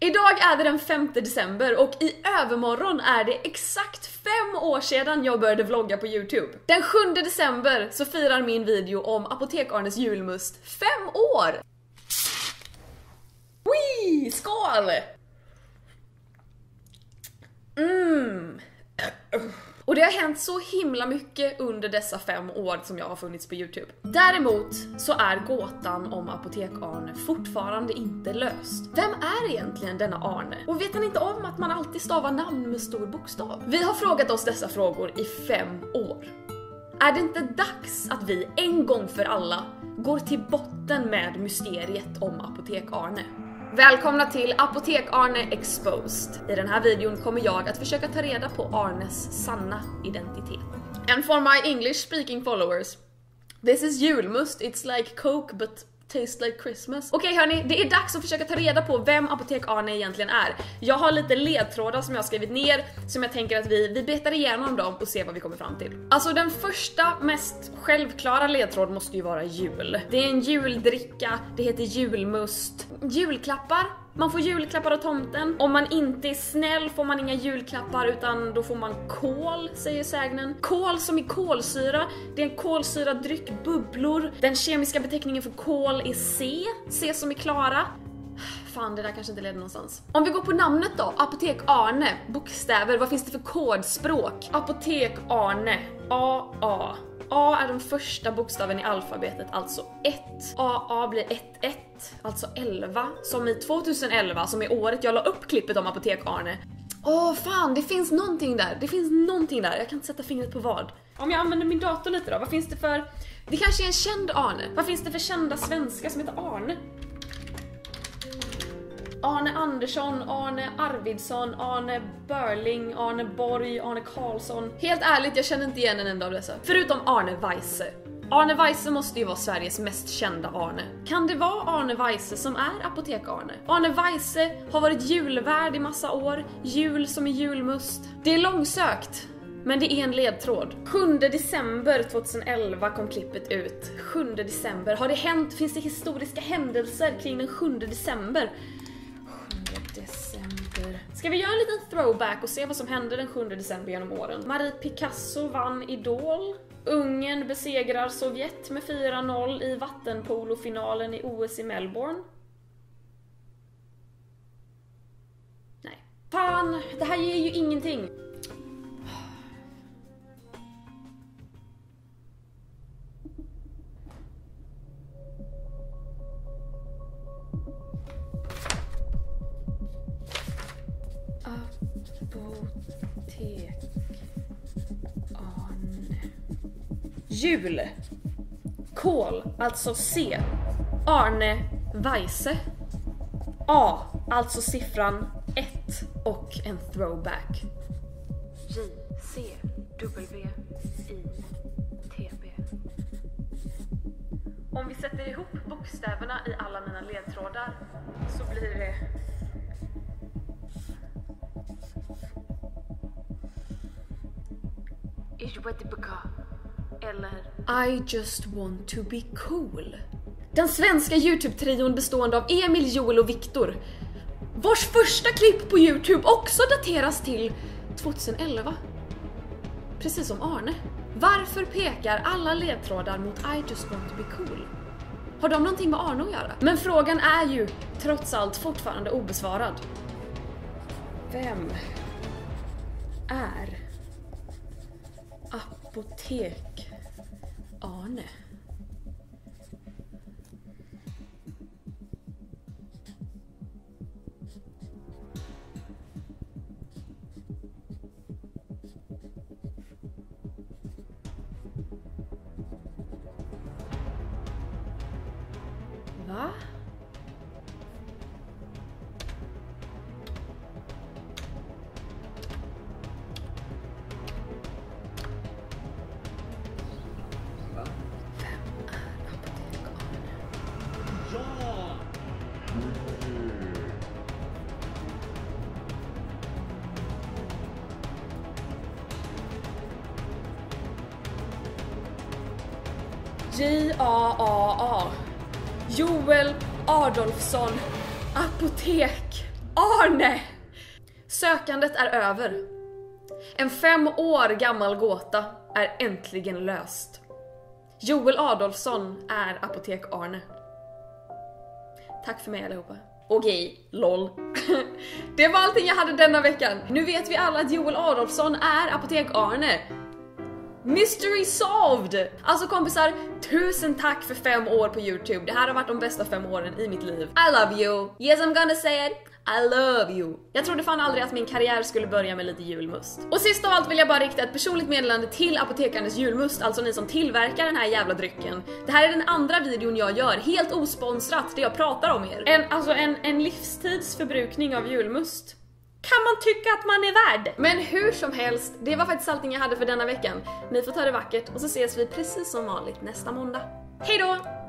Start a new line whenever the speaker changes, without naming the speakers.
Idag är det den 5 december och i övermorgon är det exakt fem år sedan jag började vlogga på Youtube. Den 7 december så firar min video om Apotek-Arnes julmust fem år! Wee! Skål! Mmm! Och det har hänt så himla mycket under dessa fem år som jag har funnits på Youtube. Däremot så är gåtan om Apotek-Arne fortfarande inte löst. Vem är egentligen denna Arne? Och vet han inte om att man alltid stavar namn med stor bokstav? Vi har frågat oss dessa frågor i fem år. Är det inte dags att vi en gång för alla går till botten med mysteriet om Apotek-Arne? Välkomna till Apotek-Arne Exposed. I den här videon kommer jag att försöka ta reda på Arnes sanna identitet. And for my English speaking followers, this is julmust, it's like coke but Taste like Christmas. Okej okay, hörni, det är dags att försöka ta reda på vem Apotek-Arne egentligen är. Jag har lite ledtrådar som jag har skrivit ner som jag tänker att vi, vi betar igenom dem och ser vad vi kommer fram till. Alltså den första, mest självklara ledtråd måste ju vara jul. Det är en juldricka, det heter julmust. Julklappar man får julklappar av tomten. Om man inte är snäll får man inga julklappar utan då får man kol, säger sägnen. Kol som i kolsyra. Det är en kolsyrad dryck, bubblor. Den kemiska beteckningen för kol är C. C som i Klara. Fan, det där kanske inte leder någonstans. Om vi går på namnet då, Apotek Arne, bokstäver, vad finns det för kodspråk? Apotek Arne, AA. A är den första bokstaven i alfabetet, alltså 1. AA blir 11, alltså 11. Som i 2011, som är året jag la upp klippet om Apotek-Arne. Åh oh, fan, det finns någonting där. Det finns någonting där. Jag kan inte sätta fingret på vad. Om jag använder min dator lite då, vad finns det för... Det kanske är en känd Arne. Vad finns det för kända svenskar som heter Arne? Arne Andersson, Arne Arvidsson, Arne Börling, Arne Borg, Arne Karlsson. Helt ärligt, jag känner inte igen en enda av dessa. Förutom Arne Weise. Arne Weise måste ju vara Sveriges mest kända Arne. Kan det vara Arne Weise som är Apotek-Arne? Arne Weise har varit julvärd i massa år, jul som är julmust. Det är långsökt, men det är en ledtråd. 7 december 2011 kom klippet ut. 7 december. Har det hänt? Finns det historiska händelser kring den 7 december? Ska vi göra en liten throwback och se vad som hände den 7 december genom åren? Marie Picasso vann Idol. Ungern besegrar Sovjet med 4-0 i vattenpolofinalen i OS i Melbourne. Nej. Fan, det här Jul. Kol, alltså C. Arne Weise. A, alltså siffran 1 och en throwback. J, C, W, I, T, B. Om vi sätter ihop bokstäverna i alla mina ledtrådar så blir det Ich eller I just want to be cool. Den svenska Youtube-trion bestående av Emil, Joel och Viktor vars första klipp på Youtube också dateras till 2011. Precis som Arne. Varför pekar alla ledtrådar mot I just want to be cool? Har de någonting med Arne att göra? Men frågan är ju trots allt fortfarande obesvarad. Vem är apotek Arne. Va? J-A-A-A. Joel Adolfsson. Apotek. Arne! Sökandet är över. En fem år gammal gåta är äntligen löst. Joel Adolfsson är Apotek-Arne. Tack för mig allihopa. Okej, LOL. det var allting jag hade denna veckan. Nu vet vi alla att Joel Adolfsson är Apotek-Arne. Mystery solved! Alltså kompisar, tusen tack för fem år på youtube. Det här har varit de bästa fem åren i mitt liv. I love you! Yes I'm gonna say it, I love you! Jag trodde fan aldrig att min karriär skulle börja med lite julmust. Och sist av allt vill jag bara rikta ett personligt meddelande till Apotekarnes julmust, alltså ni som tillverkar den här jävla drycken. Det här är den andra videon jag gör, helt osponsrat, det jag pratar om er. En, alltså en, en livstidsförbrukning av julmust kan man tycka att man är värd. Men hur som helst, det var faktiskt allting jag hade för denna veckan. Ni får ta det vackert och så ses vi precis som vanligt nästa måndag. Hejdå!